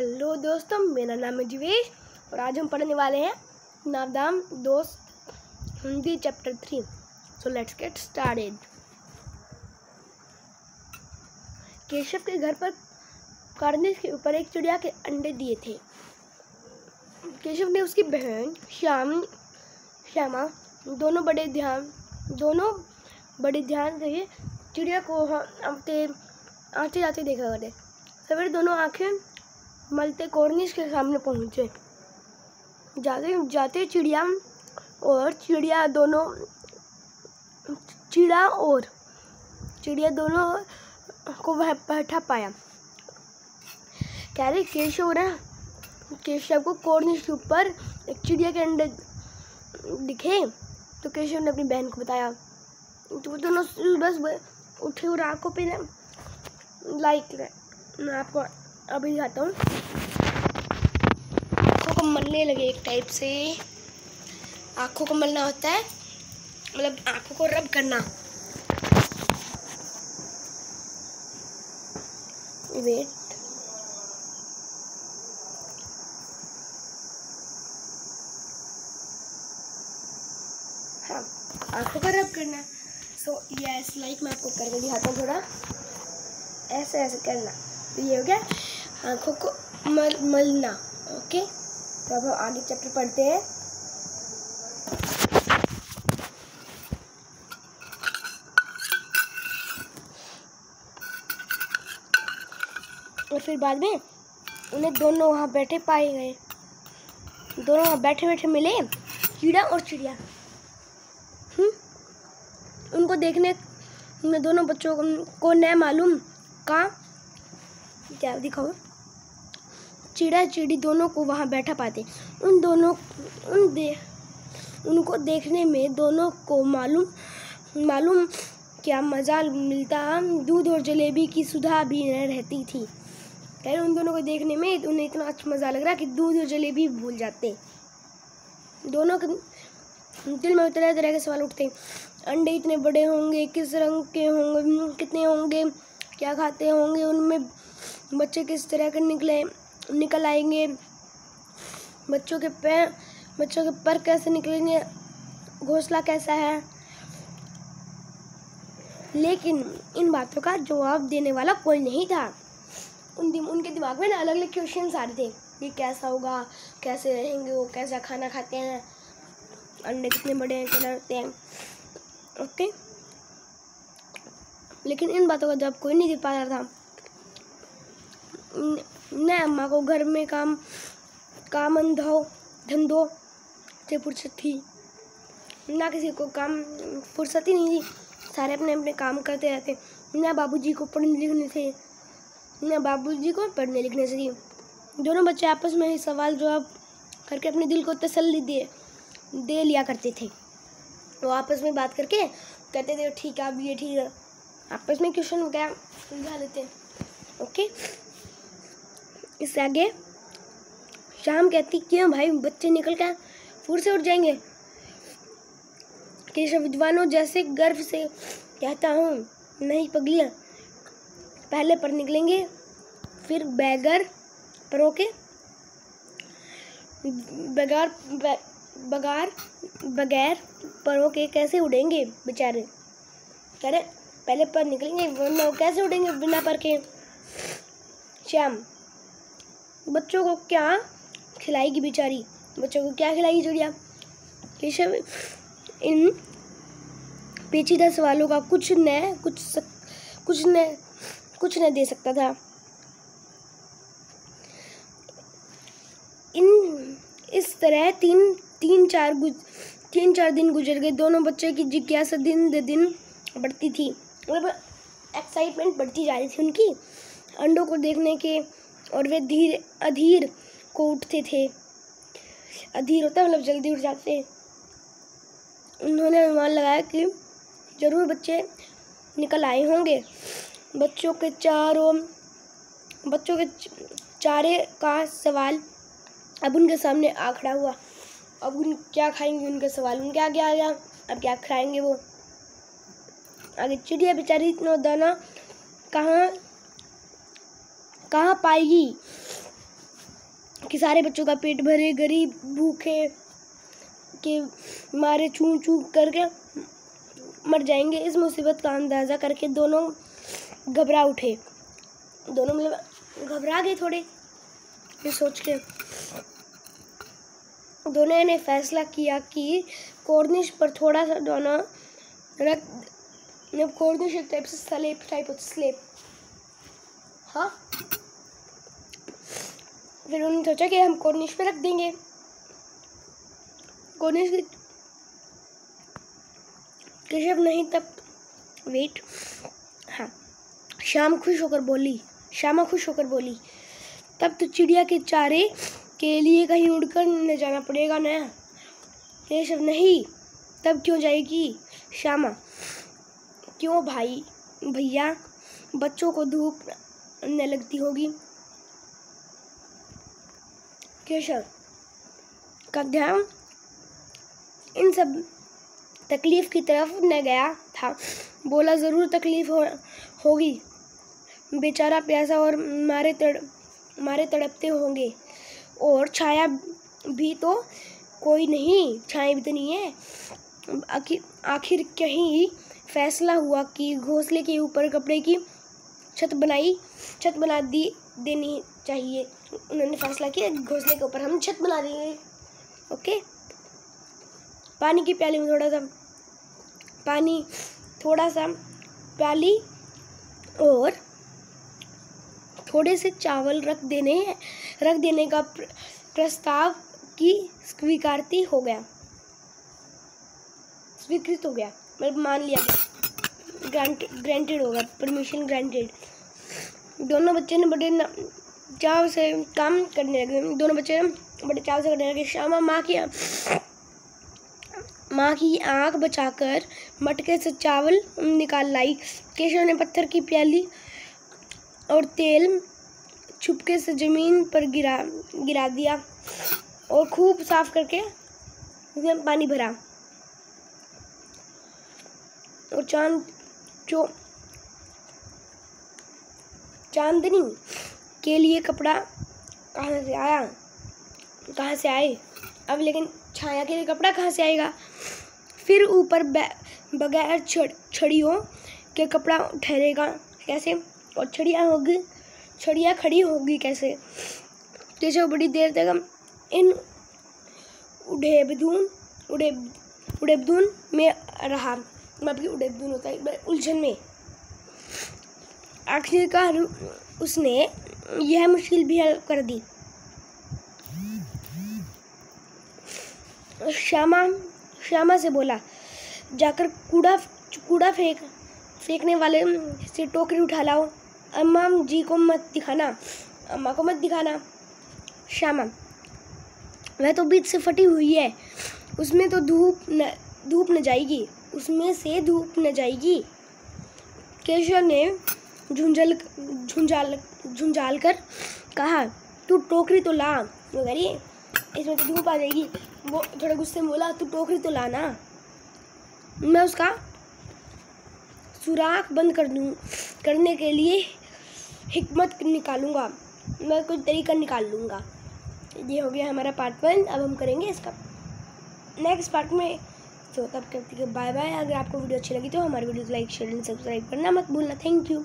Hello दोस्तों, मेरा नाम है जीवेश और आज हम पढ़ने वाले हैं नादाम दोस्त Hindi chapter three. So let's get started Keshav के घर पर कार्निस के ऊपर एक चिड़िया के अंडे दिए थे। केशव ने उसकी बहन, श्याम, श्यामा, दोनों बड़े ध्यान, दोनों बड़े ध्यान से चिड़िया को आते आते जाते देखा करते। सवेरे दोनों आँखें मलते कॉर्निश के सामने पहुँचे। जाते जाते चिड़िया और चिड़िया दोनों, चिड़ा और चिड़िया दोनों को वह बैठा पाया। कह रहे, केशव ना केशव को कॉर्निश के ऊपर एक चिड़िया के अंडे दिखे तो केशव ने अपनी बहन को बताया। तो वो दोनों बस उठे और आँखों पे लाइक आपको अभी दिखाता हूँ। आँखों को मलने लगे एक टाइप से। आँखों को मलना होता है। मतलब आँखों को रब करना। वेट हाँ आँखों का रब करना। सो यस लाइक मैं आपको करके दिखाता हूँ थोड़ा। ऐसे ऐसे करना। तो ये हो गया। आँखों को मल, मलना, ओके? तो अब हम आगे चैप्टर पढ़ते हैं। और फिर बाद में उन्हें दोनों वहाँ बैठे पाए गए। दोनों वहाँ बैठे बैठे मिले कीड़ा और चिड़िया। हम्म उनको देखने में दोनों बच्चों को न मालूम कहाँ? क्या दिखाओ चिड़ा चिड़ी दोनों को वहाँ बैठा पाते। उन दोनों, उन दे, उनको देखने में दोनों को मालूम मालूम क्या मज़ा मिलता। दूध और जलेबी की सुधा भी न रहती थी। कह उन दोनों को देखने में उन्हें इतना अच्छा मज़ा लग रहा कि दूध और जलेबी भूल जाते। दोनों के दिल में तरह तरह के सवाल उठते। अंडे इतने बड़े होंगे, किस रंग के होंगे, कितने होंगे, क्या खाते होंगे, उनमें बच्चे किस तरह के निकले। निकल आएँगे। बच्चों के पैर बच्चों के पर कैसे निकलेंगे? घोंसला कैसा है? लेकिन इन बातों का जवाब देने वाला कोई नहीं था। उन दिम, उनके दिमाग में ना अलग अलग क्वेश्चन आ रहे थे ये कैसा होगा कैसे रहेंगे वो कैसा खाना खाते हैं अंडे कितने बड़े हैं कलर होते हैं। ओके? लेकिन इन बातों का जवाब कोई नहीं दे पा रहा था। न अम्मा को घर में काम काम अंधो धंधों, से फुर्सत थी। ना किसी को काम, फुर्सत ही नहीं थी। सारे अपने अपने काम करते रहते। न बाबूजी को पढ़ने लिखने से, न बाबूजी को पढ़ने लिखने से थी। दोनों बच्चे आपस में ही सवाल जवाब करके अपने दिल को तसल्ली दे दे लिया करते थे। वो आपस में बात करके कहते थे, ठीक है, अब ये ठीक है। आपस में क्वेश्चन वगैरह सुलझा लेते। ओके? इससे आगे। शाम कहती, क्यों भाई? बच्चे निकल कर फूर से उठ जाएँगे। केशव विद्वानों जैसे गर्व से कहता हूँ, नहीं पगलियाँ, पहले पर निकलेंगे, फिर बैगर परों के बगार बगार, बगैर परों के कैसे उड़ेंगे बेचारे? कह रहे पहले पर निकलेंगे, वरना कैसे उड़ेंगे बिना पर के श्याम बच्चों को क्या खिलाएगी बेचारी? बच्चों को क्या खिलाएगी चिड़िया केशव इन पेचीदा सवालों का कुछ न कुछ सक, कुछ न कुछ न दे सकता था। इन इस तरह तीन तीन चार गुज तीन चार दिन गुजर गए। दोनों बच्चे की जिज्ञासा दिन द दिन बढ़ती थी। मतलब एक्साइटमेंट बढ़ती जा रही थी उनकी। अंडों को देखने के और वे धीर, अधीर को उठते थे। अधीर होता मतलब जल्दी उठ जाते उन्होंने अनुमान लगाया कि ज़रूर बच्चे निकल आए होंगे। बच्चों के चारों, बच्चों के चारे का सवाल अब उनके सामने आ खड़ा हुआ। अब उन, क्या खाएँगे उनके सवाल? उनके आगे आ गया अब क्या खाएँगे वो? आगे चिड़िया बेचारी, इतना दाना कहाँ कहाँ पाएगी? कि सारे बच्चों का पेट भरे, गरीब, भूखे, के मारे चू चू करके मर जाएँगे। इस मुसीबत का अंदाज़ा करके दोनों घबरा उठे। दोनों मतलब घबरा गए थोड़े, ये सोच के। दोनों ने फैसला किया कि कॉर्निश पर थोड़ा सा दोनों रख कॉर्निश एक टाइप से स्लेप टाइप स्लेप हाँ? फिर उन्होंने सोचा कि हम कॉर्निश पे रख देंगे। कॉर्निश केशव नहीं तब वेट हाँ। शाम खुश होकर बोली। श्यामा खुश होकर बोली, तब तो चिड़िया के चारे के लिए कहीं उड़कर न जाना पड़ेगा ना। केशव नहीं, तब क्यों जाएगी? श्यामा, क्यों भाई, भैया, बच्चों को धूप न लगती होगी। केशव का ध्यान इन सब तकलीफ़ की तरफ़ न गया था। बोला, ज़रूर तकलीफ़ हो, होगी। बेचारा प्यासा और मारे तड़, मारे तड़पते होंगे। और छाया भी तो कोई नहीं, छाया भी तो नहीं है। आखिर आखिर कहीं फैसला हुआ कि घोंसले के ऊपर कपड़े की छत बनाई, छत बना दी, देनी चाहिए। उन्होंने फैसला किया घोंसले के ऊपर हम छत बना देंगे। ओके? पानी की प्याली में थोड़ा सा, पानी, थोड़ा सा प्याली और थोड़े से चावल रख देने रख देने का प्रस्ताव की स्वीकारती हो गया। स्वीकृत हो गया। मतलब मान लिया गया। ग्रांट ग्रांटेड होगा। परमिशन ग्रांटेड दोनों बच्चे ने बड़े चाव से काम करने लगे। दोनों बच्चे बड़े चाव से करने लगे। श्यामा माँ की माँ की आँख बचाकर मटके से चावल निकाल लाई। केशव ने पत्थर की प्याली और तेल छुपके से ज़मीन पर गिरा गिरा दिया और खूब साफ़ करके उसमें पानी भरा। और चाँद जो चांदनी के लिए कपड़ा कहाँ से आया? कहाँ से आए? अब लेकिन छाया के लिए कपड़ा कहाँ से आएगा? फिर ऊपर बगैर छड़ियों के कपड़ा ठहरेगा कैसे? और छड़ियाँ होगी, छड़ियाँ खड़ी होगी कैसे? जैसे बड़ी देर तक हम इन उड़ेबदून उड़े उड़ेबदून में रहा। मतलब कि उड़ेबदून होता है, उलझन में। आखिरकार उसने यह मुश्किल भी हल कर दी। श्यामा श्यामा से बोला, जाकर कूड़ा कूड़ा फेंक, फेंकने वाले से टोकरी उठा लाओ। अम्मा जी को मत दिखाना, अम्मा को मत दिखाना। श्यामा, वह तो बीच से फटी हुई है। उसमें तो धूप न धूप न जाएगी। उसमें से धूप न जाएगी। केशव ने झुंझल झुंझाल झुंझाल कर कहा, तू टोकरी तो ला। वो कह इसमें तो धूप आ जाएगी। वो थोड़ा गुस्से में बोला, तू टोकरी तो ला ना। मैं उसका सुराख बंद कर दूँ, करने के लिए हिकमत निकालूँगा। मैं कुछ तरीका निकाल लूँगा। ये हो गया हमारा पार्ट वन अब हम करेंगे इसका नेक्स्ट पार्ट में। तो तब करती है बाय बाय अगर आपको वीडियो अच्छी लगी तो हमारे वीडियो को लाइक शेयर एंड सब्सक्राइब करना मत भूलना। Thank you